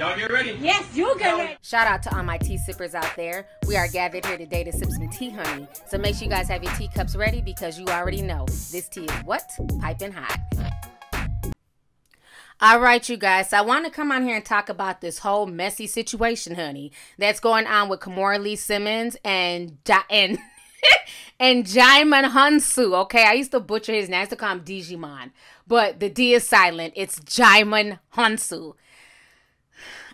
Y'all get ready. Yes, you get ready. Shout out to all my tea sippers out there. We are gathered here today to sip some tea, honey. So make sure you guys have your teacups ready because you already know this tea is what? Piping hot. All right, you guys. So I want to come on here and talk about this whole messy situation, honey, that's going on with Kimora Lee Simmons and and and Djimon Hounsou. Okay, I used to butcher his name. I used to call him Digimon, but the D is silent. It's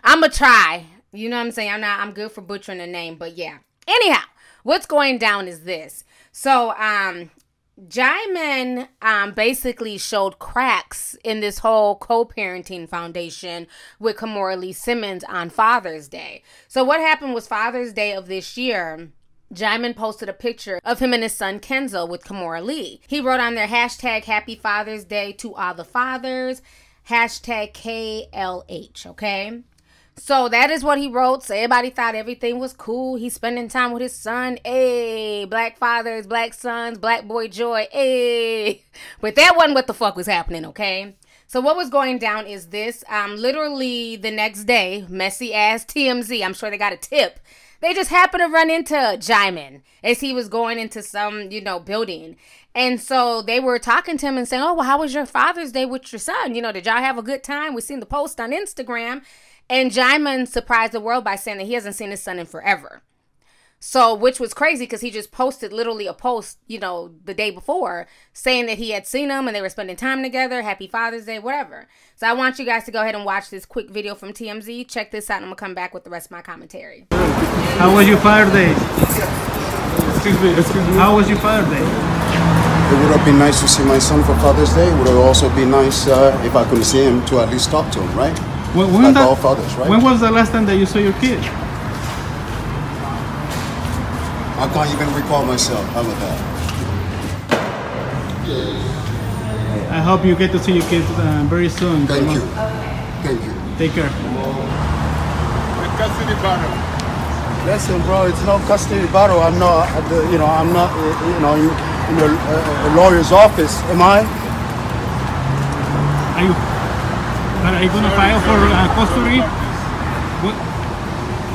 Djimon Hounsou. I'ma try. You know what I'm saying? I'm not. I'm good for butchering a name, but yeah. Anyhow, what's going down is this. So, um, Djimon um, basically showed cracks in this whole co-parenting foundation with Kimora Lee Simmons on Father's Day. So what happened was Father's Day of this year. Djimon posted a picture of him and his son Kenzo with Kimora Lee. He wrote on their hashtag Happy Father's Day to all the fathers, hashtag KLH, okay? So that is what he wrote. So everybody thought everything was cool. He's spending time with his son. Hey, black fathers, black sons, black boy joy. Hey. But that wasn't what the fuck was happening, okay? So what was going down is this. Um, literally the next day, messy ass TMZ. I'm sure they got a tip. They just happened to run into Djimon as he was going into some, you know, building. And so they were talking to him and saying, Oh, well, how was your Father's Day with your son? You know, did y'all have a good time? We seen the post on Instagram. And Djimon surprised the world by saying that he hasn't seen his son in forever. So, which was crazy because he just posted literally a post, you know, the day before saying that he had seen him and they were spending time together. Happy Father's Day, whatever. So, I want you guys to go ahead and watch this quick video from TMZ. Check this out, and I'm gonna come back with the rest of my commentary. How was your Father's Day? Excuse me, excuse me. How was your Father's Day? It would have been nice to see my son for Father's Day. It would have also been nice uh, if I could see him to at least talk to him, right? When, when like that- all fathers, right? When was the last time that you saw your kid? I can't even recall myself. How about that? I hope you get to see your kids uh, very soon. Thank you. Thank you. Take care. The custody battle. Listen, bro, it's no custody battle. I'm not, you know, I'm not, uh, you know, in, in a, a lawyer's office. Am I? Are you, are you gonna file for uh, custody? What,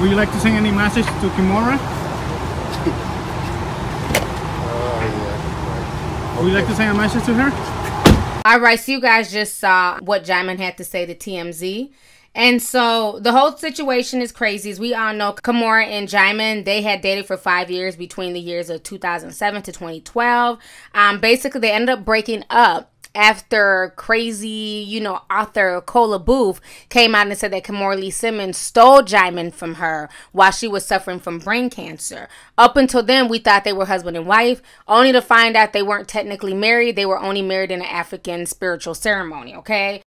would you like to send any message to Kimora? Would you like to send a message to her? All right, so you guys just saw what Djimon had to say to TMZ. And so the whole situation is crazy. As we all know, Kimora and Djimon, they had dated for five years between the years of 2007 to 2012. Um, basically, they ended up breaking up after crazy, you know, author Kola Boof came out and said that Kimora Lee Simmons stole Djimon from her while she was suffering from brain cancer. Up until then, we thought they were husband and wife, only to find out they weren't technically married. They were only married in an African spiritual ceremony, okay?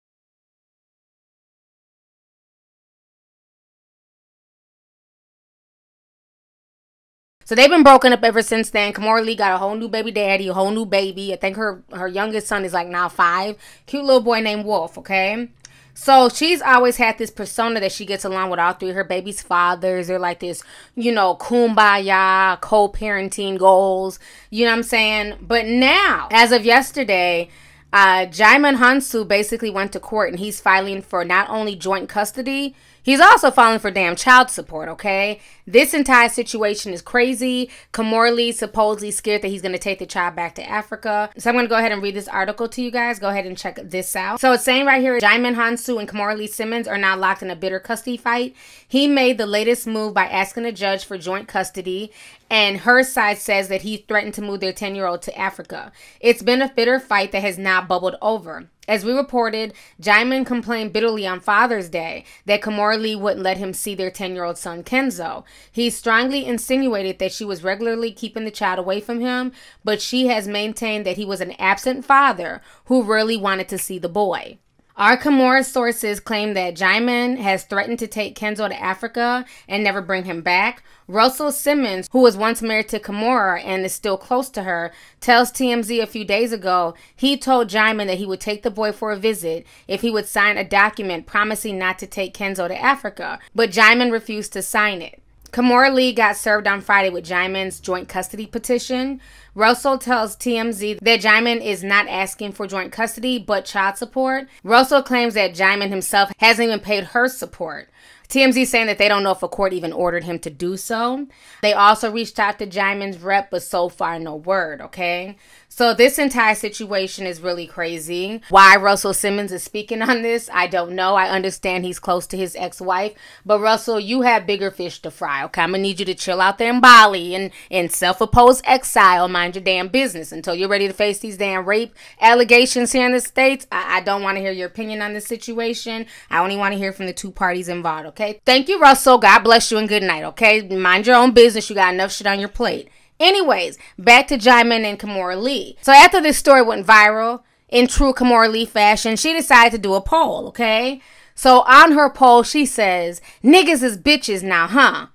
So they've been broken up ever since then. Kimora Lee got a whole new baby daddy, a whole new baby. I think her her youngest son is like now five. Cute little boy named Wolf, okay? So she's always had this persona that she gets along with all three her baby's fathers. They're like this, you know, kumbaya, co-parenting goals. You know what I'm saying? But now, as of yesterday, uh, Djimon Hounsou basically went to court and he's filing for not only joint custody, he's also filing for damn child support, okay? This entire situation is crazy. Kimora Lee supposedly scared that he's going to take the child back to Africa. So I'm going to go ahead and read this article to you guys. Go ahead and check this out. So it's saying right here, Djimon Hounsou and Kimora Lee Simmons are now locked in a bitter custody fight. He made the latest move by asking a judge for joint custody and her side says that he threatened to move their 10 year old to Africa. It's been a bitter fight that has now bubbled over. As we reported, Djimon complained bitterly on Father's Day that Kimora Lee wouldn't let him see their 10 year old son Kenzo. He strongly insinuated that she was regularly keeping the child away from him, but she has maintained that he was an absent father who really wanted to see the boy. Our Kimora sources claim that Djimon has threatened to take Kenzo to Africa and never bring him back. Russell Simmons, who was once married to Kimora and is still close to her, tells TMZ a few days ago he told Djimon that he would take the boy for a visit if he would sign a document promising not to take Kenzo to Africa, but Djimon refused to sign it. Kimora Lee got served on Friday with Djimon's joint custody petition, Russell tells TMZ that Djimon is not asking for joint custody but child support. Russell claims that Djimon himself hasn't even paid her support. TMZ saying that they don't know if a court even ordered him to do so. They also reached out to Djimon's rep, but so far no word, okay? So this entire situation is really crazy. Why Russell Simmons is speaking on this, I don't know. I understand he's close to his ex-wife, but Russell, you have bigger fish to fry. Okay, I'm gonna need you to chill out there in Bali and in self-imposed exile, mind your damn business until you're ready to face these damn rape allegations here in the states. I, I don't want to hear your opinion on this situation. I only want to hear from the two parties involved. Okay, thank you, Russell. God bless you and good night. Okay, mind your own business. You got enough shit on your plate. Anyways, back to Djimon and Kimora Lee. So after this story went viral, in true Kimora Lee fashion, she decided to do a poll, okay? So on her poll, she says, niggas is bitches now, huh?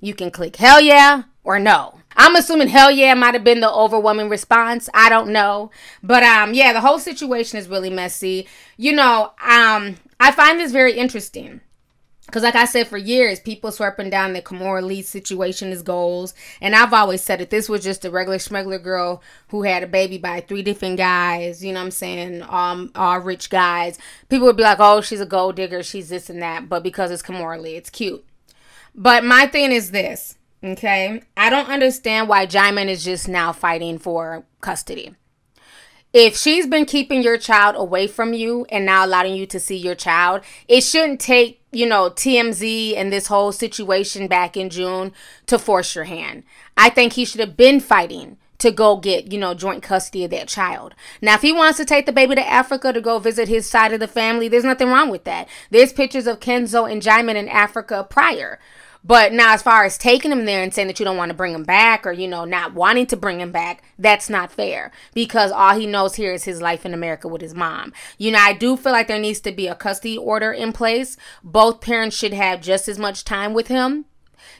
You can click hell yeah or no. I'm assuming hell yeah might have been the overwhelming response. I don't know. But um yeah, the whole situation is really messy. You know, um I find this very interesting because, like I said, for years, people sweeping down the Kimora Lee situation as goals. And I've always said that this was just a regular smuggler girl who had a baby by three different guys, you know what I'm saying? Um, all rich guys. People would be like, oh, she's a gold digger, she's this and that. But because it's Kimora Lee, it's cute. But my thing is this, okay? I don't understand why Djimon is just now fighting for custody if she's been keeping your child away from you and now allowing you to see your child, it shouldn't take, you know, TMZ and this whole situation back in June to force your hand. I think he should have been fighting to go get, you know, joint custody of that child. Now, if he wants to take the baby to Africa to go visit his side of the family, there's nothing wrong with that. There's pictures of Kenzo and Djimon in Africa prior. But now, as far as taking him there and saying that you don't want to bring him back or, you know, not wanting to bring him back, that's not fair because all he knows here is his life in America with his mom. You know, I do feel like there needs to be a custody order in place. Both parents should have just as much time with him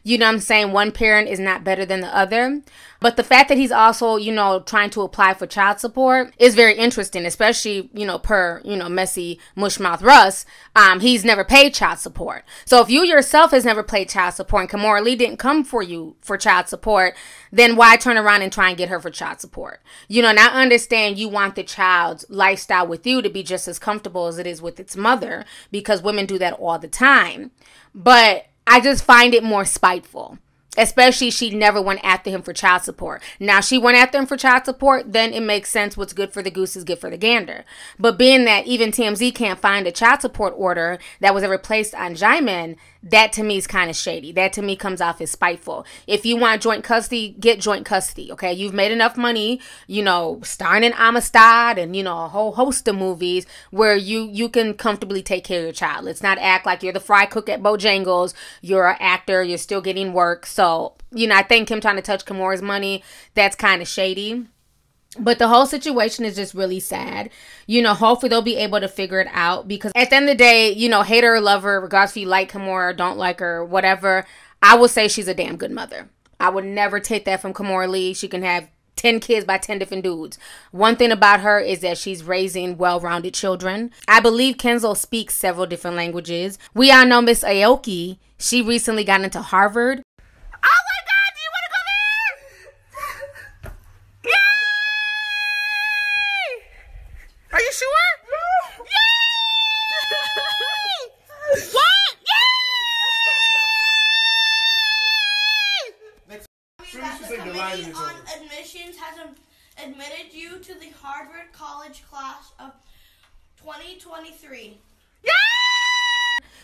you know I'm saying? One parent is not better than the other. But the fact that he's also, you know, trying to apply for child support is very interesting, especially, you know, per, you know, messy mushmouth Russ. Um, he's never paid child support. So if you yourself has never paid child support and Kimora Lee didn't come for you for child support, then why turn around and try and get her for child support? You know, and I understand you want the child's lifestyle with you to be just as comfortable as it is with its mother because women do that all the time. But I just find it more spiteful. Especially she never went after him for child support. Now she went after him for child support, then it makes sense what's good for the goose is good for the gander. But being that even TMZ can't find a child support order that was ever placed on Djimon, that to me is kind of shady. That to me comes off as spiteful. If you want joint custody, get joint custody. Okay, you've made enough money, you know, starring in Amistad and you know a whole host of movies where you you can comfortably take care of your child. Let's not act like you're the fry cook at Bojangles. You're an actor. You're still getting work. So you know, I think him trying to touch Kimora's money that's kind of shady. But the whole situation is just really sad. You know, hopefully they'll be able to figure it out because at the end of the day, you know, hater or lover, regardless if you like Kimora or don't like her, whatever, I would say she's a damn good mother. I would never take that from Kimora Lee. She can have 10 kids by 10 different dudes. One thing about her is that she's raising well rounded children. I believe Kenzo speaks several different languages. We all know Miss Aoki. She recently got into Harvard. Admitted you to the Harvard College class of 2023. Yeah!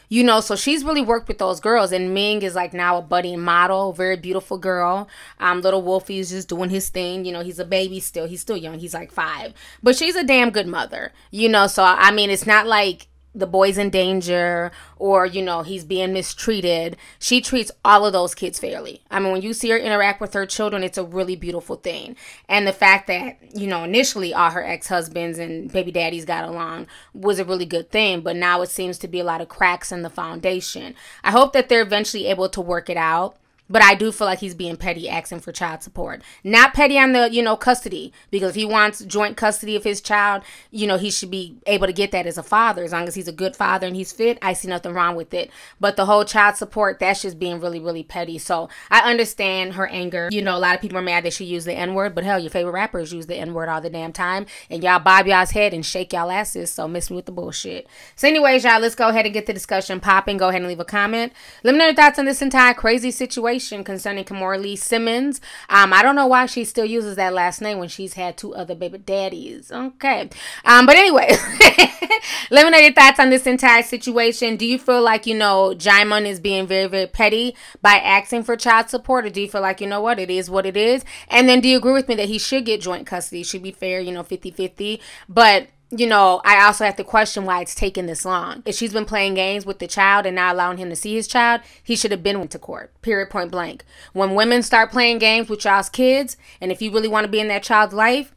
You know, so she's really worked with those girls, and Ming is like now a budding model, very beautiful girl. Um, little Wolfie is just doing his thing. You know, he's a baby still. He's still young. He's like five, but she's a damn good mother. You know, so I mean, it's not like the boy's in danger or you know he's being mistreated she treats all of those kids fairly. I mean when you see her interact with her children it's a really beautiful thing. And the fact that you know initially all her ex-husbands and baby daddies got along was a really good thing but now it seems to be a lot of cracks in the foundation. I hope that they're eventually able to work it out But I do feel like he's being petty asking for child support. Not petty on the, you know, custody. Because if he wants joint custody of his child, you know, he should be able to get that as a father. As long as he's a good father and he's fit, I see nothing wrong with it. But the whole child support, that's just being really, really petty. So I understand her anger. You know, a lot of people are mad that she used the N word, but hell, your favorite rappers use the N word all the damn time. And y'all bob y'all's head and shake y'all asses. So miss me with the bullshit. So, anyways, y'all, let's go ahead and get the discussion popping. Go ahead and leave a comment. Let me know your thoughts on this entire crazy situation concerning Kimora Lee Simmons. Um, I don't know why she still uses that last name when she's had two other baby daddies. Okay. Um, but anyway, let me know your thoughts on this entire situation. Do you feel like, you know, Djimon is being very, very petty by asking for child support? Or do you feel like, you know what, it is what it is? And then do you agree with me that he should get joint custody? Should be fair, you know, 50 50. But you know, I also have to question why it's taken this long. If she's been playing games with the child and not allowing him to see his child, he should have been went to court. Period point blank. When women start playing games with y'all's kids, and if you really want to be in that child's life,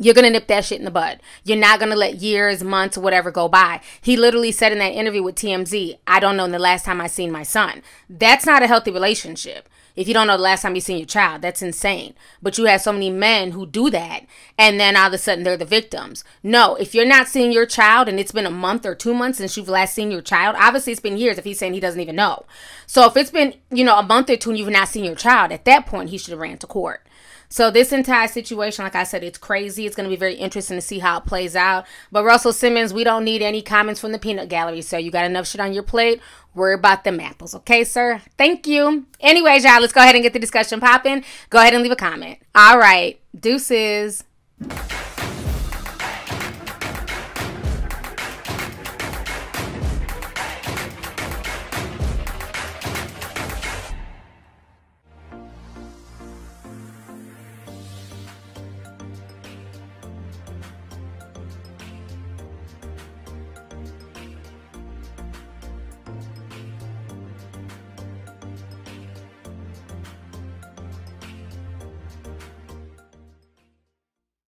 you're gonna nip that shit in the bud. You're not gonna let years, months, whatever go by. He literally said in that interview with TMZ, I don't know the last time I seen my son. That's not a healthy relationship. If you don't know the last time you seen your child, that's insane. But you have so many men who do that, and then all of a sudden they're the victims. No, if you're not seeing your child and it's been a month or two months since you've last seen your child, obviously it's been years if he's saying he doesn't even know. So if it's been, you know, a month or two and you've not seen your child, at that point he should have ran to court. So this entire situation, like I said, it's crazy. It's going to be very interesting to see how it plays out. But Russell Simmons, we don't need any comments from the peanut gallery. So you got enough shit on your plate. Worry about them apples, okay, sir? Thank you. Anyways, y'all, let's go ahead and get the discussion popping. Go ahead and leave a comment. All right, deuces.